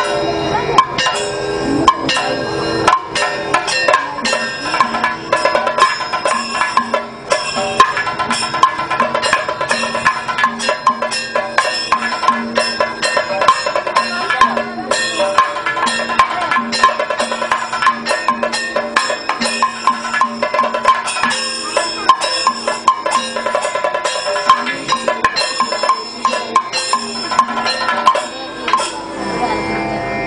Bye.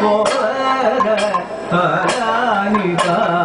ಕೋರನಿ ಬಾ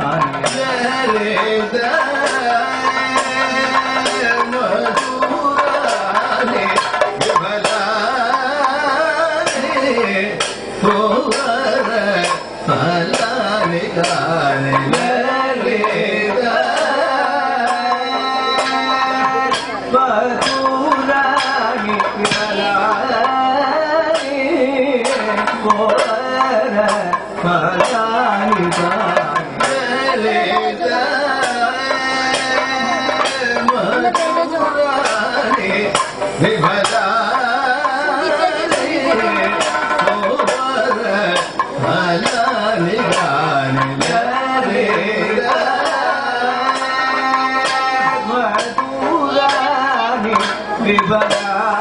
devagar.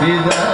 vida.